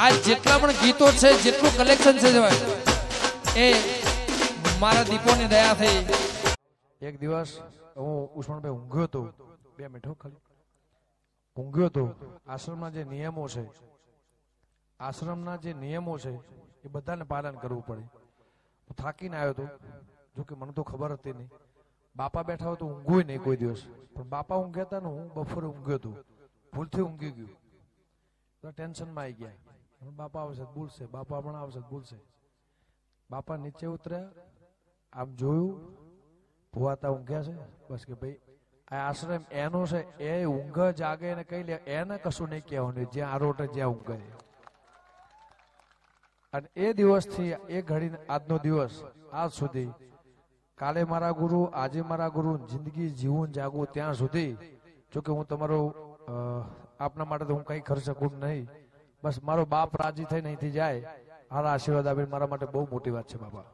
આ જેટલા પણ ગીતો છે, જેટલું કલેક્શન છે એ મારા દીપોની દયા થઈ. એક દિવસ હું ઉસ્માનભાઈ ઊંઘ્યો હતો બે હો ખાલી. ઊંઘ્યો હતો આશ્રમના જે નિયમો છે, આશ્રમના જે નિયમો છે, એ બધાને પાલન કરવું પડે. હું થાકીને આવ્યો હતો જો મને તો ખબર હતી નહીં. બાપા બેઠા હોય તો ઊંઘું નહીં કોઈ દિવસ. પણ બાપા ઊંઘ્યા હતા ને હું બપોરે ઊંઘ્યો હતો ભૂલથી ઊંઘી ગયો. ટેન્શનમાં આવી ગયા. બાપા આવશે બોલશે. બાપા પણ આવશે બોલશે. બાપા નીચે ઉતર્યા. આમ જોયું. ભુવાતા ઊંઘ્યા છે. બસ કે ભાઈ, આ આશ્રમ એનો છે, એ ઊંઘ જાગે ને કઈ લે, એને કશું નહીં કહેવાનું. જ્યાં આરોટે જ્યાં ઊંઘે. અને એ દિવસથી એ ઘડી આજનો દિવસ, આજ સુધી. કાલે મારા ગુરુ, આજે મારા ગુરુ, જિંદગી જીવન જાગવું ત્યાં સુધી. જો કે હું તમારો આપના માટે તો હું કઈ કરી શકું નહીં. બસ, મારો બાપ રાજી થઈને અહીંથી જાય. હારા આશીર્વાદ આપીને મારા માટે બહુ મોટી વાત છે બાબા